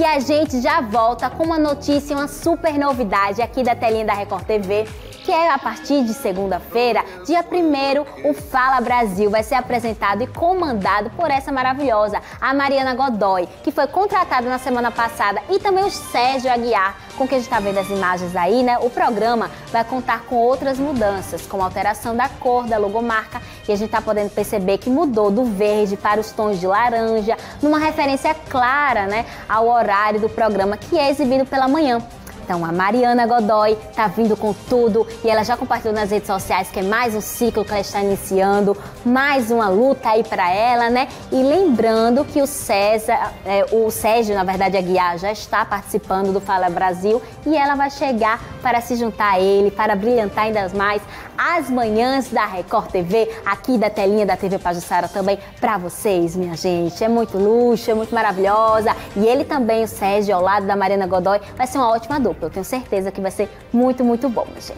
E a gente já volta com uma notícia, uma super novidade aqui da telinha da Record TV que é a partir de segunda-feira, dia 1 o Fala Brasil vai ser apresentado e comandado por essa maravilhosa, a Mariana Godoy, que foi contratada na semana passada, e também o Sérgio Aguiar, com que a gente está vendo as imagens aí, né? O programa vai contar com outras mudanças, como alteração da cor da logomarca, e a gente está podendo perceber que mudou do verde para os tons de laranja, numa referência clara, né, ao horário do programa que é exibido pela manhã. Então a Mariana Godoy tá vindo com tudo e ela já compartilhou nas redes sociais que é mais um ciclo que ela está iniciando, mais uma luta aí para ela, né? E lembrando que o César, é, o Sérgio, na verdade, a Guiar já está participando do Fala Brasil e ela vai chegar para se juntar a ele, para brilhantar ainda mais as manhãs da Record TV, aqui da telinha da TV Pajussara também para vocês, minha gente. É muito luxo, é muito maravilhosa. E ele também, o Sérgio, ao lado da Mariana Godoy, vai ser uma ótima dupla. Eu tenho certeza que vai ser muito, muito bom, gente.